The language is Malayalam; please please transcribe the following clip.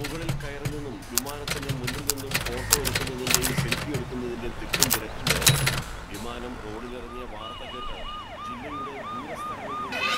മുകളിൽ കയറുന്നതും വിമാനത്തിന്റെ മുന്നിൽ നിന്നും ഫോട്ടോ എടുക്കുന്നതിന്റെയും സെൽഫി എടുക്കുന്നതിന്റെയും തിക്കും തിരക്കില്ല വിമാനം റോഡിലിറങ്ങിയ വാർത്ത കേട്ട് ജില്ലയുടെ ദൂരസ്ഥലങ്ങളിൽ നിന്ന്